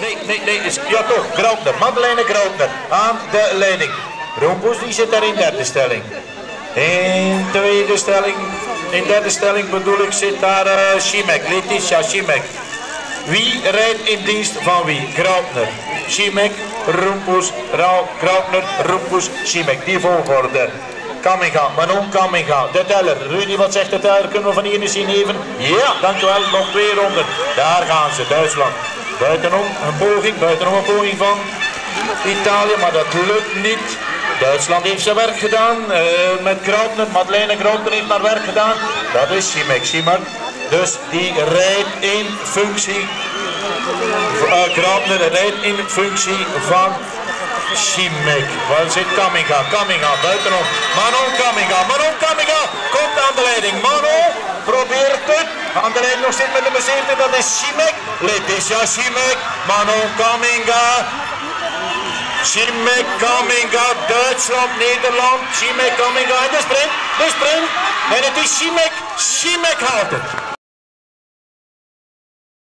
nee, nee, is, ja toch, Grootner, Madeleine Grootner aan de leiding. Rompus die zit daar in derde stelling. In tweede stelling, in derde stelling bedoel ik, zit daar uh, Schimek, Letitia Schimek. Wie rijdt in dienst van wie? Graupner, Schimek, Rompus, Graupner, Rompus, Schimek. Die volgorde. Kamminga, Manon Kamminga, de teller. Rudy, wat zegt de teller? Kunnen we van hier eens zien even? Ja, dankjewel. Nog twee ronden. Daar gaan ze, Duitsland. Buitenom een poging, buitenom een poging van Italië, maar dat lukt niet. Duitsland heeft zijn werk gedaan uh, met Groutner. Madeleine Groutner heeft haar werk gedaan. Dat is Simek Simmer. Dus die rijdt in functie. Uh, Groutner rijdt in functie van Simek. Waar zit Kaminga? Kaminga buitenom. Manon Kaminga. Manon Kaminga komt aan de leiding. Manon probeert het. Aan de leiding nog steeds met de bezeerde. Dat is Simek. Letitia Simek. Manon Kaminga. Simek Kaminga, Duitsland, Nederland. Simek Kaminga in de sprint. De sprint. En het is Simek. Simek haalt het.